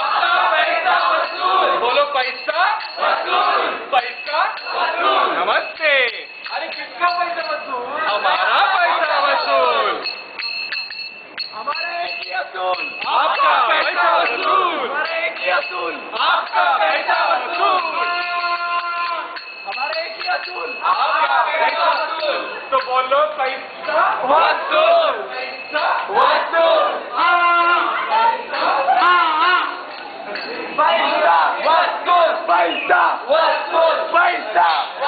आपका पैसा वसूल। बोलो पैसा वसूल। पैसा वसूल। नमस्ते। अरे किसका पैसा वसूल? हमारा पैसा वसूल। हमारे एक ही आपका पैसा वसूल। हमारे एक आपका पैसा वसूल। हमारे एक ही आपका पैसा वसूल। तो बोलो पैसा वसूल Paisa! Paisa!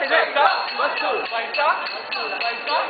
ready, ready, go. Let's go. Lights up. Lights up.